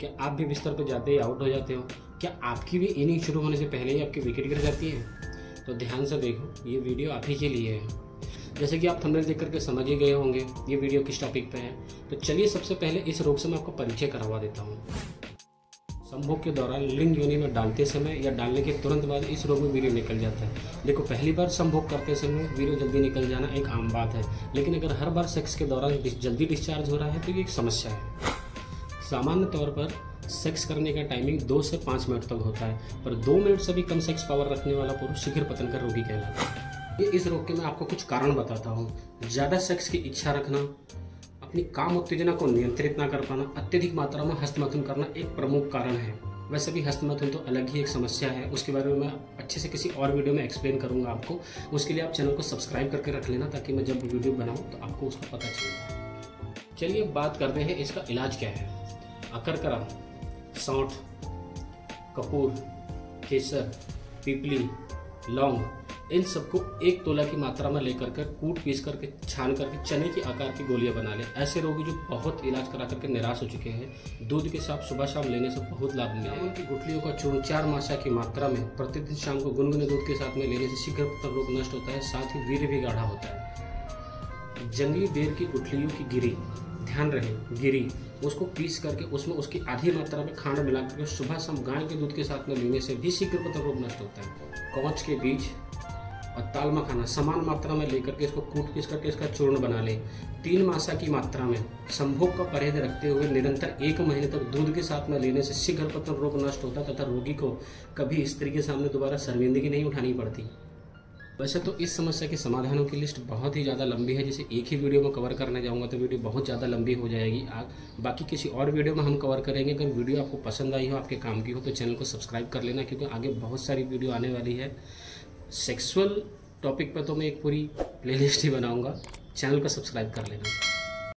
क्या आप भी बिस्तर पर जाते ही आउट हो जाते हो? क्या आपकी भी इनिंग शुरू होने से पहले ही आपकी विकेट गिर जाती है? तो ध्यान से देखो, ये वीडियो आप ही के लिए है। जैसे कि आप थंबनेल देख करके समझ ही गए होंगे, ये वीडियो किस टॉपिक पे है। तो चलिए सबसे पहले इस रोग से मैं आपको परिचय करवा देता हूँ। संभोग के दौरान लिंग योनि में डालते समय या डालने के तुरंत बाद इस रोग में वीर्य निकल जाता है। देखो, पहली बार संभोग करते समय वीर्य जल्दी निकल जाना एक आम बात है। लेकिन अगर हर बार सेक्स के दौरान जल्दी डिस्चार्ज हो रहा है तो ये एक समस्या है। सामान्य तौर पर सेक्स करने का टाइमिंग दो से पाँच मिनट तक होता है, पर दो मिनट से भी कम सेक्स पावर रखने वाला पुरुष शीघ्र पतन का रोगी कहलाता है। इस रोग के मैं आपको कुछ कारण बताता हूँ। ज़्यादा सेक्स की इच्छा रखना, अपनी काम उत्तेजना को नियंत्रित ना कर पाना, अत्यधिक मात्रा में हस्तमैथुन करना एक प्रमुख कारण है। वैसे भी हस्तमैथुन तो अलग ही एक समस्या है। उसके बारे में मैं अच्छे से किसी और वीडियो में एक्सप्लेन करूँगा आपको। उसके लिए आप चैनल को सब्सक्राइब करके रख लेना ताकि मैं जब वीडियो बनाऊँ तो आपको उसका पता चले। चलिए बात करते हैं, इसका इलाज क्या है? अकरकरा सौठ, कपूर, केसर, पीपली, लौंग, इन सबको एक तोला की मात्रा में लेकर कर कूट पीस करके, छान करके, चने के आकार की गोलियाँ बना लें। ऐसे रोगी जो बहुत इलाज करा करके निराश हो चुके हैं। दूध के साथ सुबह शाम लेने से बहुत लाभ मिले उनकी गुठलियों का चूर्ण चार मासा की मात्रा में, प्रतिदिन शाम को गुनगुने दूध के साथ में लेने से शीघ्र रोग नष्ट होता है, साथ ही वीर भी गाढ़ा होता है। जंगली बेर की गुठलियों की गिरी ध्यान रहे, गिरी, उसको पीस करके उसमें उसकी आधी मात्रा में खांड मिला करके सुबह शाम गाय के दूध के साथ में लेने से भी शीघ्र रोग नष्ट होता है। कौच के बीज और ताल मखाना समान मात्रा में लेकर के इसको कूट पीस करके इसका चूर्ण बना लें। तीन मासा की मात्रा में संभोग का परहेज रखते हुए निरंतर एक महीने तक दूध के साथ में लेने से शीघ्र पतन रोग नष्ट होता तथा रोगी को कभी स्त्री के सामने दोबारा शर्मिंदगी नहीं उठानी पड़ती। वैसे तो इस समस्या के समाधानों की लिस्ट बहुत ही ज़्यादा लंबी है। जैसे एक ही वीडियो में कवर करने जाऊँगा तो वीडियो बहुत ज़्यादा लंबी हो जाएगी। आप बाकी किसी और वीडियो में हम कवर करेंगे। अगर वीडियो आपको पसंद आई हो, आपके काम की हो तो चैनल को सब्सक्राइब कर लेना, क्योंकि आगे बहुत सारी वीडियो आने वाली है। सेक्सुअल टॉपिक पर तो मैं एक पूरी प्लेलिस्ट ही बनाऊँगा। चैनल को सब्सक्राइब कर लेना।